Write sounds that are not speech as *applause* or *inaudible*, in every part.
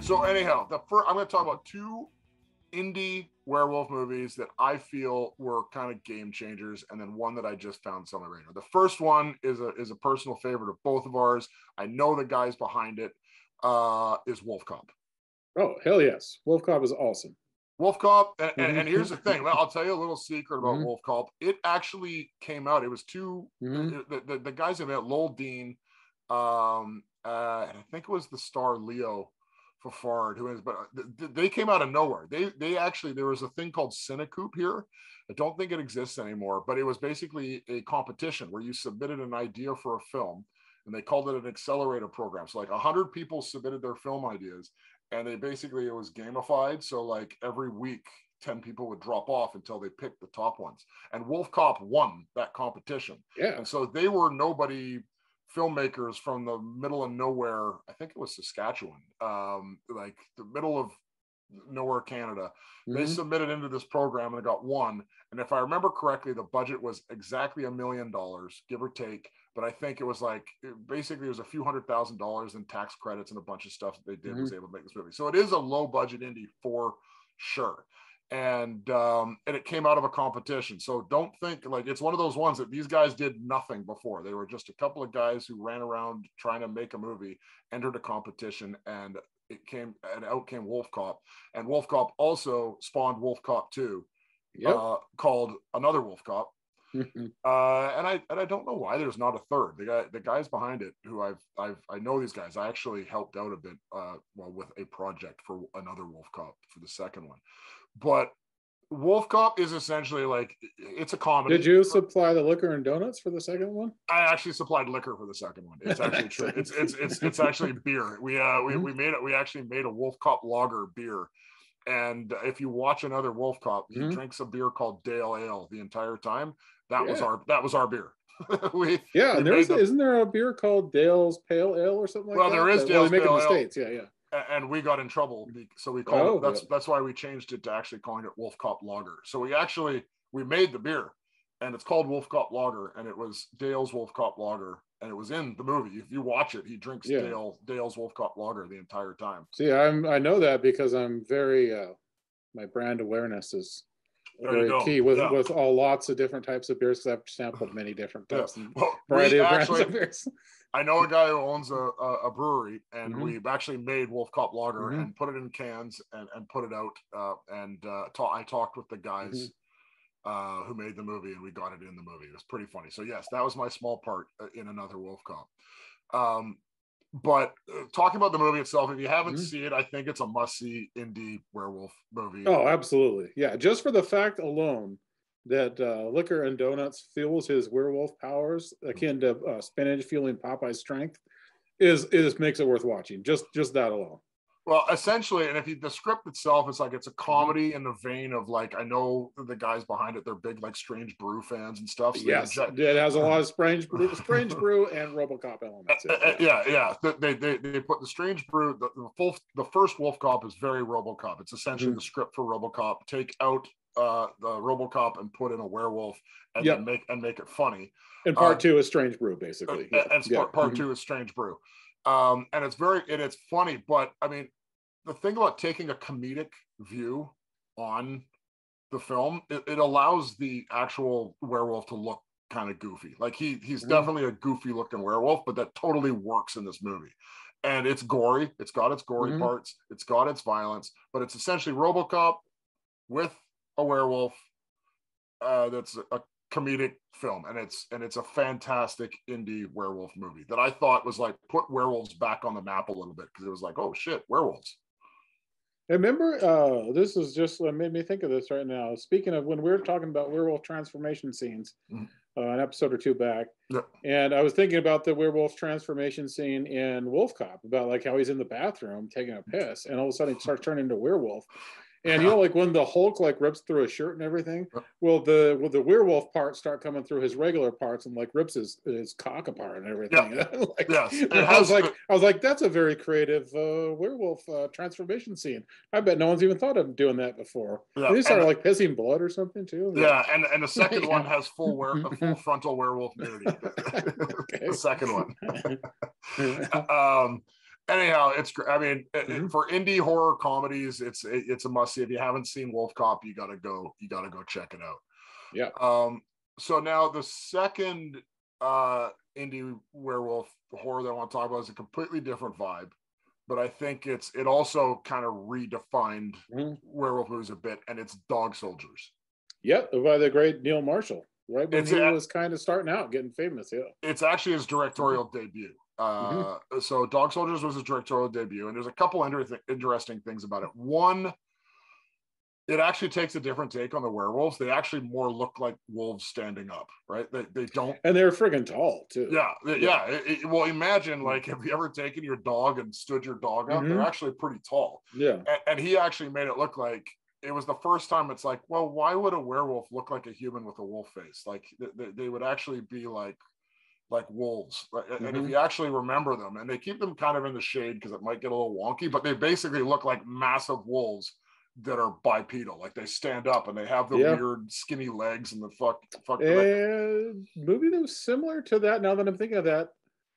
So anyhow, the first I'm going to talk about two indie werewolf movies that I feel were kind of game changers, and then one that I just found on my radar. The first one is a is a personal favorite of both of ours. I know the guys behind it uh, is Wolf Cop. Oh hell yes, Wolf Cop is awesome. Wolf Cop, and, and, and here's the thing. Well, I'll tell you a little secret about Mhm. Wolf Cop. It actually came out. It was 2 Mhm. the, the, the guys in it, Lowell Dean, um, uh, and I think it was the star Leo Fafard, who is, but uh, th- th- they came out of nowhere. They they actually there was a thing called CineCoup here. I don't think it exists anymore, but it was basically a competition where you submitted an idea for a film, and they called it an accelerator program. So like hundred people submitted their film ideas, and they basically it was gamified. So like every week. 10 people would drop off until they picked the top ones. And Wolf Cop won that competition. Yeah, And so they were nobody filmmakers from the middle of nowhere. I think it was Saskatchewan, um, like the middle of nowhere, Canada. They Mhm. submitted into this program and they got one. And if I remember correctly, the budget was exactly a million dollars, give or take. But I think it was like basically it was a few hundred thousand dollars in tax credits and a bunch of stuff that they did was able to make this movie. So it is a low budget indie for sure and um and it came out of a competition so don't think like it's one of those ones that these guys did nothing before they were just a couple of guys who ran around trying to make a movie entered a competition and it came and out came wolf cop and wolf cop also spawned wolf cop 2 yep. uh, called another wolf cop. Uh, and I and I don't know why there's not a third. The guy, the guys behind it, who I've I've I know these guys. I actually helped out a bit, uh, well, with a project for another Wolf Cop for the second one. But Wolf Cop is essentially like it's a comedy. Did you supply the liquor and donuts for the second one? I actually supplied liquor for the second one. It's actually true. *laughs* It's it's it's it's actually beer. We uh we, we made it. We actually made a Wolf Cop lager beer. And if you watch another Wolf Cop, he Mhm. drinks a beer called Dale Ale the entire time. That was our that was our beer. *laughs* we Yeah, and there's the- isn't there a beer called Dale's Pale Ale or something like Well, that? there is Dale's they make it in Pale the Ale. states. Yeah, yeah. and we got in trouble so we called Oh, it that's yeah. that's why we changed it to actually calling it wolf cop lager so we actually we made the beer and it's called wolf cop lager and it was dale's wolf cop lager and it was in the movie if you watch it he drinks Yeah. dale dale's wolf cop lager the entire time See, I'm I know that because I'm very uh my brand awareness is there very key with Yeah. with all lots of different types of beers because I've sampled many different Yeah. types and well, variety of brands of beers. I know a guy who owns a, a, a brewery, and Mhm. we've actually made Wolf Cop Lager Mhm. and put it in cans and, and put it out. Uh, and uh, ta- I talked with the guys Mm-hmm. Uh, who made the movie, and we got it in the movie. It was pretty funny. So yes, that was my small part uh, in another Wolf Cop. Um, but uh, talking about the movie itself, if you haven't Mhm. seen it, I think it's a must-see indie werewolf movie. Oh, absolutely. Yeah, just for the fact alone that uh, liquor and donuts fuels his werewolf powers, akin to uh, spinach fueling Popeye's strength, is is makes it worth watching. Just just that alone. Well, essentially, and if you the script itself, it's like it's a Mm-hmm. comedy in the vein of like I know the guys behind it, they're big like Strange Brew fans and stuff. so Yes, inject- it has a lot of *laughs* strange brew, strange brew and RoboCop elements. it. *laughs* yeah, yeah. They, they they put the strange brew. The, the full the first Wolf Cop is very RoboCop. It's essentially Mhm. the script for RoboCop. Take out uh the RoboCop and put in a werewolf and Yep. then make and make it funny. And part uh, two is strange brew, basically. And, and Yeah. part, part Mhm. two is Strange Brew. Um, and it's very and it's funny, but I mean, the thing about taking a comedic view on the film, it, it allows the actual werewolf to look kind of goofy. Like he he's Mhm. definitely a goofy looking werewolf, but that totally works in this movie. And it's gory. It's got its gory Mhm. parts. It's got its violence, but it's essentially RoboCop with a werewolf. Uh, that's a comedic film, and it's and it's a fantastic indie werewolf movie that I thought was like put werewolves back on the map a little bit because it was like, oh shit, werewolves. I remember uh, this is just what made me think of this right now. Speaking of when we were talking about werewolf transformation scenes, Mhm. uh, an episode or two back, Yeah. and I was thinking about the werewolf transformation scene in Wolf Cop, about like how he's in the bathroom taking a piss, and all of a sudden he starts turning into werewolf. And you know, like when the Hulk like rips through his shirt and everything, Yeah. well, the well the werewolf parts start coming through his regular parts and like rips his his cock apart and everything. *laughs* like, Yes, and I was like, I was like, that's a very creative uh, werewolf uh, transformation scene. I bet no one's even thought of doing that before. Yeah, he start and- like pissing blood or something too? Yeah, and and the *laughs* second one has full were a full *laughs* frontal werewolf nudity. okay. the second one. um, anyhow, it's I mean, it- it- Mhm. for indie horror comedies, it's it's a must see. If you haven't seen Wolf Cop, you gotta go. You gotta go check it out. Yeah. Um. So now the second uh indie werewolf horror that I want to talk about is a completely different vibe, but I think it's it also kind of redefined Mhm. werewolf movies a bit, and it's Dog Soldiers. Yep, by the great Neil Marshall. Right when It's he a- was kind of starting out, getting famous. Yeah. it's actually his directorial debut. Uh, So, Dog Soldiers was his directorial debut, and there's a couple inter- interesting things about it. One, it actually takes a different take on the werewolves. They actually more look like wolves standing up, right? They, they don't. And they're friggin' tall too. Yeah, yeah. it- it- well, imagine like, have you ever taken your dog and stood your dog up? They're Mhm. actually pretty tall, Yeah. and, and he actually made it look like it was the first time. It's like, well, why would a werewolf look like a human with a wolf face? Like, they- they would actually be like like wolves. Right? And if Mhm. you actually remember them, and they keep them kind of in the shade because it might get a little wonky, but they basically look like massive wolves that are bipedal. Like they stand up and they have the Yeah. weird skinny legs and the fuck fuck. And movie that was similar to that. Now that I'm thinking of that,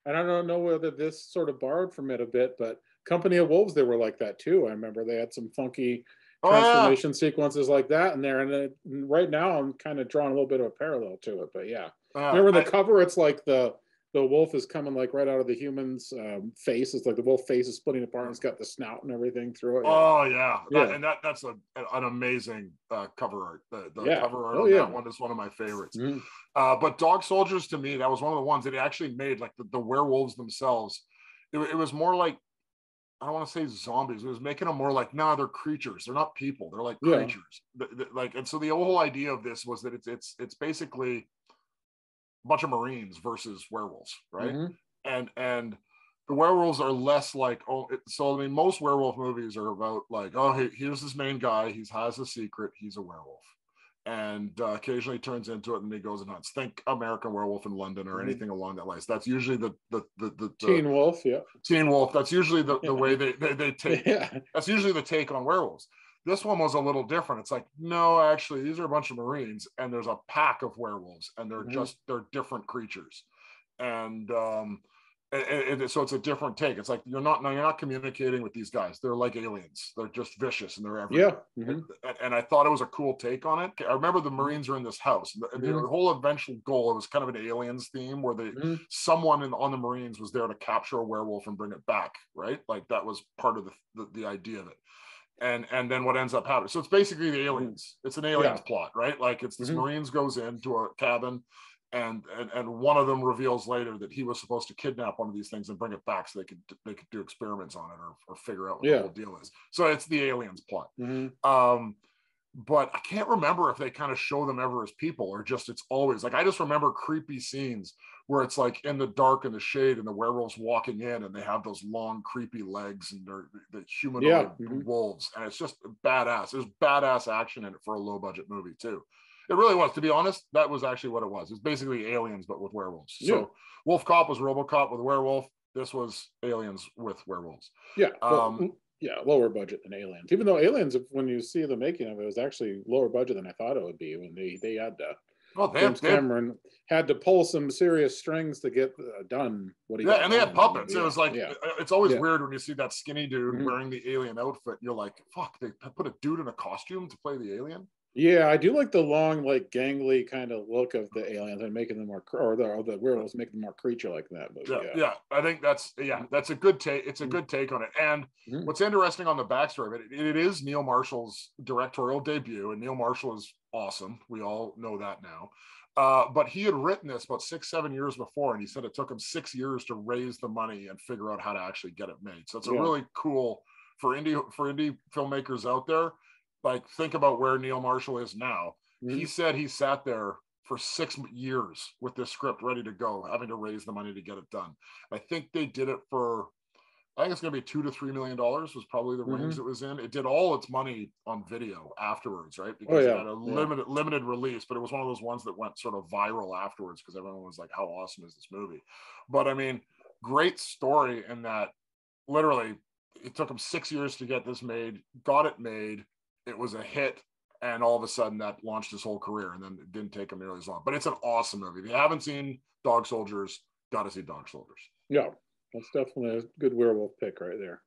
and I don't know whether this sort of borrowed from it a bit, but Company of Wolves, they were like that too. I remember they had some funky Oh, yeah. transformation sequences like that in there. And it, right now, I'm kind of drawing a little bit of a parallel to it. But yeah, Yeah, remember the I- cover? It's like the the wolf is coming like right out of the human's um, face. It's like the wolf face is splitting apart. and It's got the snout and everything through it. Yeah. Oh yeah, That- Yeah. and that that's a, an amazing uh, cover art. The, the Yeah. cover art Oh, on yeah. that one is one of my favorites. Mhm. Uh, but Dog Soldiers to me, that was one of the ones that it actually made like the, the werewolves themselves. It, it was more like I don't want to say zombies. It was making them more like nah, they're creatures. They're not people. They're like creatures. Th- th- Like and so the whole idea of this was that it's it's it's basically bunch of Marines versus werewolves, right? Mhm. and and the werewolves are less like oh so i mean most werewolf movies are about like oh hey, here's this main guy he has a secret he's a werewolf and uh, occasionally turns into it and he goes nuts think american werewolf in london or Mhm. anything along that lines that's usually the the the, the, the Teen Wolf. Yeah. teen wolf that's usually the, the way they, they they *laughs* take Yeah. that's usually the take on werewolves. This one was a little different. It's like, no, actually, these are a bunch of Marines, and there's a pack of werewolves, and they're Mhm. just they're different creatures, and um, and, and- and so it's a different take. It's like you're not no, you're not communicating with these guys. They're like aliens. They're just vicious, and they're everywhere. Yeah. mhm. And, and I thought it was a cool take on it. I remember the Marines are in this house. and The, the Mhm. whole eventual goal it was kind of an aliens theme where they Mhm. someone in, on the Marines was there to capture a werewolf and bring it back, right? Like that was part of the, the, the idea of it. And and then what ends up happening. So it's basically the aliens. It's an aliens plot, right? Like it's this Mhm. Marines goes into a cabin and, and and one of them reveals later that he was supposed to kidnap one of these things and bring it back so they could they could do experiments on it or, or figure out what Yeah. the whole deal is. So it's the aliens plot. Mhm. Um, but I can't remember if they kind of show them ever as people or just it's always like I just remember creepy scenes where it's like in the dark and the shade and the werewolves walking in and they have those long creepy legs and they're the humanoid Yeah, mhm. wolves and it's just badass. There's badass action in it for a low budget movie too. It really was. To be honest, that was actually what it was. It's basically aliens but with werewolves. Yeah. So Wolf Cop was RoboCop with a werewolf. This was aliens with werewolves. Yeah. well, Um, mm, yeah, lower budget than Aliens. Even though Aliens, when you see the making of it, was actually lower budget than I thought it would be. When they they had to Well, they James have Cameron had to pull some serious strings to get uh, done what he Yeah, and they had puppets. movie. It was like yeah, it's always Yeah. weird when you see that skinny dude Mhm. wearing the alien outfit. You're like, fuck, they put a dude in a costume to play the alien. Yeah. I do like the long, like gangly kind of look of the aliens and making them more, or the, or the werewolves making them more creature like that movie. Yeah, Yeah, yeah, I think that's yeah, that's a good take. It's a Mhm. good take on it. And Mhm. what's interesting on the backstory of it, it, it is Neil Marshall's directorial debut, and Neil Marshall is awesome. We all know that now. Uh, but he had written this about six, seven years before, and he said it took him six years to raise the money and figure out how to actually get it made. So it's a Yeah. really cool for indie for indie filmmakers out there. Like think about where Neil Marshall is now. Mhm. He said he sat there for six years with this script ready to go, having to raise the money to get it done. I think they did it for, I think it's going to be two to three million dollars was probably the range Mhm. it was in. It did all its money on video afterwards, right? Oh, Because it had a yeah. limited limited release, but it was one of those ones that went sort of viral afterwards because everyone was like, "How awesome is this movie?" But I mean, great story in that literally it took him six years to get this made, got it made, it was a hit, and all of a sudden that launched his whole career. And then it didn't take him nearly as long. But it's an awesome movie. If you haven't seen Dog Soldiers, Got to see Dog Soldiers. Yeah, that's definitely a good werewolf pick right there.